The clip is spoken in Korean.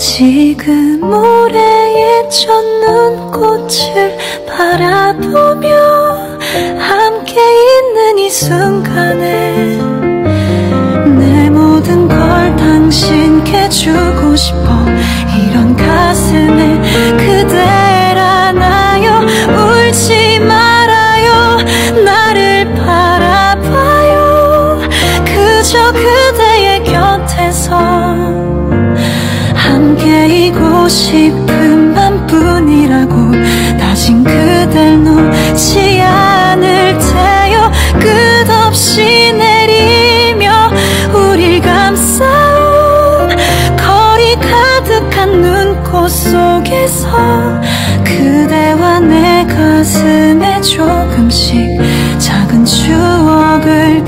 지금 모래에 젖는 꽃을 바라보며 함께 있는 이 순간에 내 모든 걸 당신께 주고 싶어. 이런 싶은 밤뿐이라고 다신 그댈 놓지 않을 테요. 끝없이 내리며 우릴 감싸온 거리 가득한 눈꽃 속에서 그대와 내 가슴에 조금씩 작은 추억을